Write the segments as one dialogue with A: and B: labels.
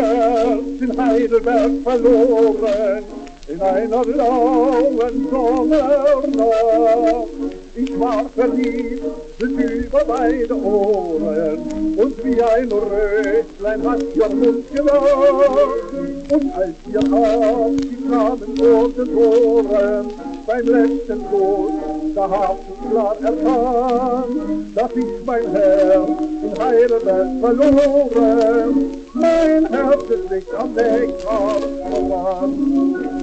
A: Herz in Heidelberg verloren, in einer lauen Sommernacht. Ich war verliebt bis über beide Ohren und wie ein Röslein hat ihr Mund gelacht. Und als ihr Abschied nahmen vor den Toren, beim letzten Tod, da hab ich klar erfahren, dass ich mein Herz in Heidelberg verloren. Herz ist nicht am Neckar verwandt.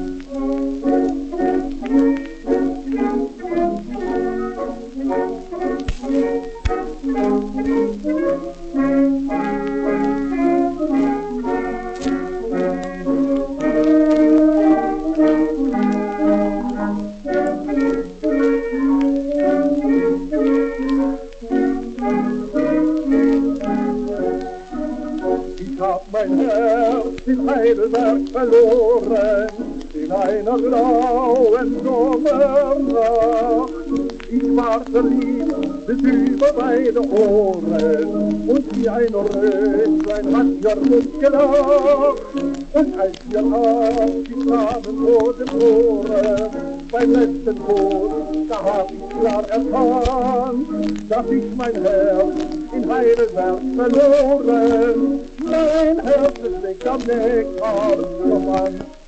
A: Hab mein Herz in Heidelberg verloren, in einer blauen Sommernacht. Ich war verliebt bis über beide Ohren und wie ein Röslein hat Mund gelacht. Und als wir Abschied nahmen vor den Toren, beim letzten Tod, da hab ich klar erfahren, dass ich mein Herz in Heidelberg verloren. Mein Herz ist nicht am Neckar verwandt.
B: Thank